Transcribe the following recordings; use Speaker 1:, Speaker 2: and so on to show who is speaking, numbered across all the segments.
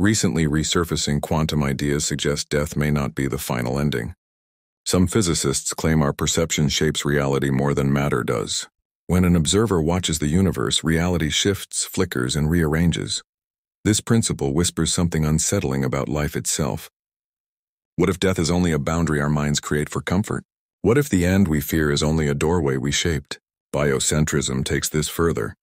Speaker 1: Recently resurfacing quantum ideas suggest death may not be the final ending. Some physicists claim our perception shapes reality more than matter does. When an observer watches the universe, reality shifts, flickers, and rearranges. This principle whispers something unsettling about life itself. What if death is only a boundary our minds create for comfort? What if the end we fear is only a doorway we shaped? Biocentrism takes this further,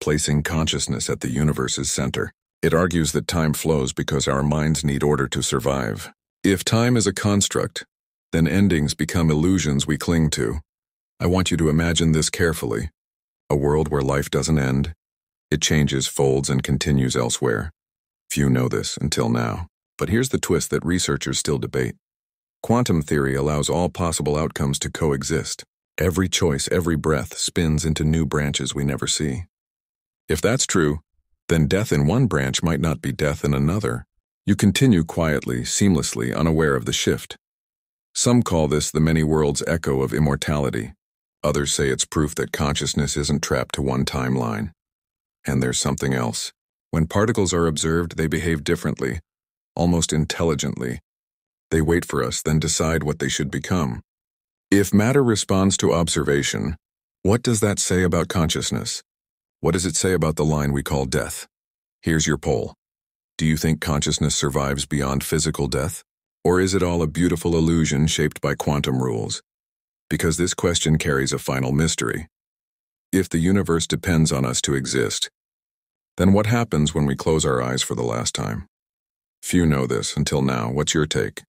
Speaker 1: placing consciousness at the universe's center. It argues that time flows because our minds need order to survive. If time is a construct, then endings become illusions we cling to. I want you to imagine this carefully. A world where life doesn't end. It changes, folds, and continues elsewhere. Few know this until now. But here's the twist that researchers still debate. Quantum theory allows all possible outcomes to coexist. Every choice, every breath spins into new branches we never see. If that's true, then death in one branch might not be death in another. You continue quietly, seamlessly, unaware of the shift. Some call this the many worlds echo of immortality. Others say it's proof that consciousness isn't trapped to one timeline. And there's something else. When particles are observed, they behave differently, almost intelligently. They wait for us, then decide what they should become. If matter responds to observation, what does that say about consciousness? What does it say about the line we call death? Here's your poll. Do you think consciousness survives beyond physical death? Or is it all a beautiful illusion shaped by quantum rules? Because this question carries a final mystery. If the universe depends on us to exist, then what happens when we close our eyes for the last time? Few know this until now. What's your take?